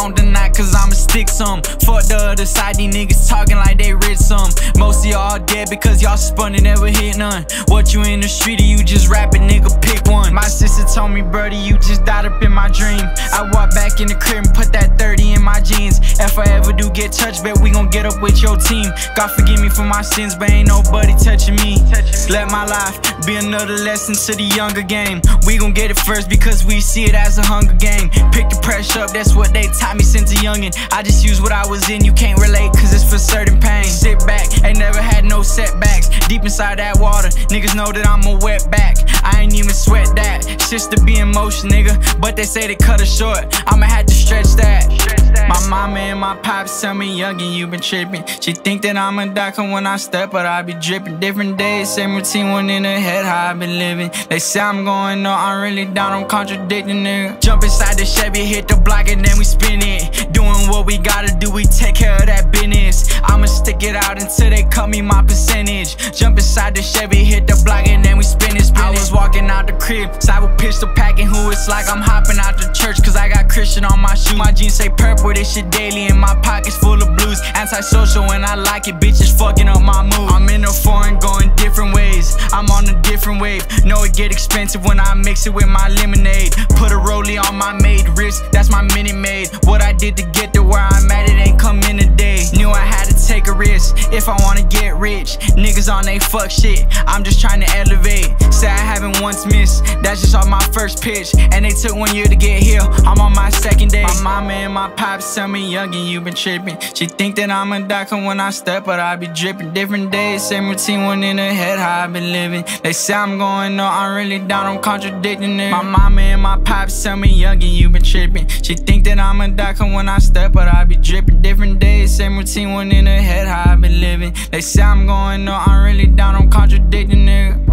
home tonight cause I'ma stick some. Fuck the other side, these niggas talking like they rich some. Most of y'all dead because y'all spun and never hit none. What you in the street or you just rapping, nigga, pick one. My sister told me, Brody, you just died up in my dream. I walk back in the crib and put that 30 in my jeans. If I ever do get touched, bet we gon' get up with your team. God forgive me for my sins, but ain't nobody touching me. Let my life be another lesson to the younger game. We gon' get it first because we see it as a hunger game. Pick the pressure up, that's what they taught me since a youngin'. I just use what I was in, you can't relate cause it's for certain pain. Sit back, ain't never had no setbacks. Deep inside that water, niggas know that I'm a wet back. I ain't even sweat that. Shit's to be in motion, nigga. But they say they cut it short. I'ma have to stretch that. Mama and my pops tell me, youngin', you been trippin'. She think that I'm a doctor when I step, but I be drippin'. Different days, same routine, one in the head, how I been living. They say I'm going on, I'm really down, I'm contradicting, nigga. Jump inside the Chevy, hit the block, and then we spin it. It out until they cut me my percentage. Jump inside the Chevy, hit the block, and then we spin it, spin. I was walking out the crib, side with pistol packing, who it's like I'm hopping out the church, cause I got Christian on my shoe. My jeans say purple, this shit daily, and my pockets full of blues. Antisocial, and I like it, bitches fucking up my mood. I'm in a foreign, going different ways. I'm on a different wave. Know it get expensive when I mix it with my lemonade. Put a rollie on my made wrist, that's my mini made. What I did to get to where I'm if I wanna get rich. Niggas on they fuck shit, I'm just trying to elevate. Say I haven't once missed, that's just off my first pitch. And they took one year to get here, I'm on my second mama and my pops tell me, youngin', you been trippin'. She think that I'm a doctor when I step, but I be drippin'. Different days, same routine, one in the head, how I been living. They say I'm going on, I'm really down, I'm contradicting it. My mama and my pops tell me, youngin', you been trippin'. She think that I'm a doctor when I step, but I be drippin'. Different days, same routine, one in the head, how I been living. They say I'm going on, I'm really down, I'm contradicting it.